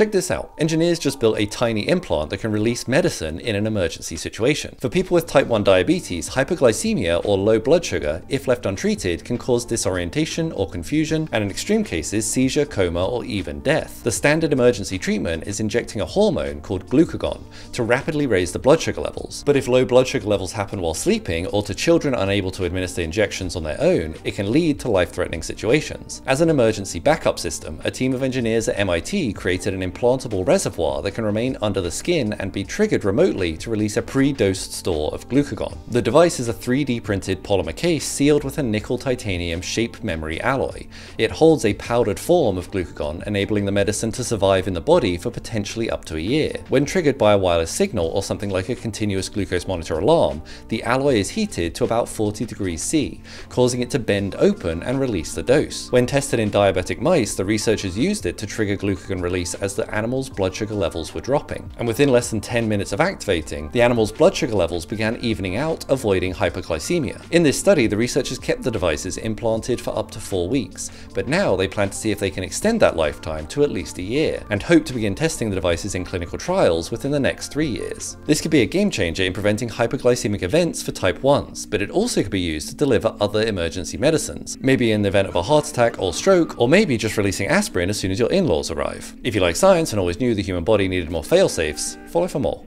Check this out. Engineers just built a tiny implant that can release medicine in an emergency situation. For people with type 1 diabetes, hypoglycemia or low blood sugar, if left untreated, can cause disorientation or confusion, and in extreme cases, seizure, coma, or even death. The standard emergency treatment is injecting a hormone called glucagon to rapidly raise the blood sugar levels. But if low blood sugar levels happen while sleeping or to children unable to administer injections on their own, it can lead to life-threatening situations. As an emergency backup system, a team of engineers at MIT created an implantable reservoir that can remain under the skin and be triggered remotely to release a pre-dosed store of glucagon. The device is a 3D printed polymer case sealed with a nickel titanium shape memory alloy. It holds a powdered form of glucagon, enabling the medicine to survive in the body for potentially up to a year. When triggered by a wireless signal or something like a continuous glucose monitor alarm, the alloy is heated to about 40 degrees C, causing it to bend open and release the dose. When tested in diabetic mice, the researchers used it to trigger glucagon release as the animal's blood sugar levels were dropping. And within less than 10 minutes of activating, the animal's blood sugar levels began evening out, avoiding hypoglycemia. In this study, the researchers kept the devices implanted for up to four weeks, but now they plan to see if they can extend that lifetime to at least a year, and hope to begin testing the devices in clinical trials within the next three years. This could be a game changer in preventing hypoglycemic events for type 1s, but it also could be used to deliver other emergency medicines, maybe in the event of a heart attack or stroke, or maybe just releasing aspirin as soon as your in-laws arrive. If you like science and always knew the human body needed more fail-safes, follow for more.